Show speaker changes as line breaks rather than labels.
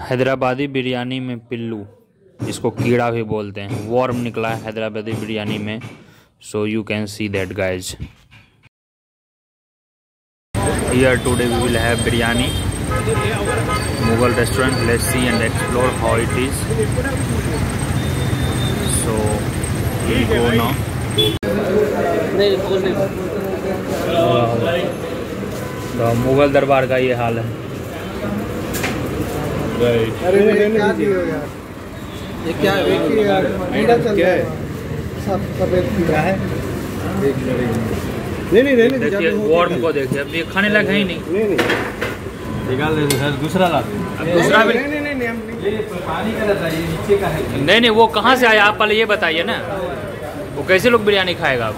हैदराबादी बिरयानी में पिल्लू जिसको कीड़ा भी बोलते हैं। वॉर्म निकला है हैदराबादी बिरयानी में so you can see that guys here today we will have biryani Mughal restaurant let's see and explore how it is so we go now Mughal Darbar का ये हाल है
अरे क्या दियो यार? ये क्या है? देखिए यार अंडा चल रहा है? सब सफ़ेद क्या है? नहीं नहीं नहीं
देखिए वॉर्म को देखिए। अब ये खाने लायक है ही नहीं।
नहीं नहीं।
निकाल दे सर दूसरा ला दे।
दूसरा भी
नहीं नहीं नहीं
ये पानी का रहता है ये नीचे का है।
नहीं नहीं वो कहाँ से आया? आप पहले ये बताइए ना। वो कैसे लोग बिरयानी खाएगा अब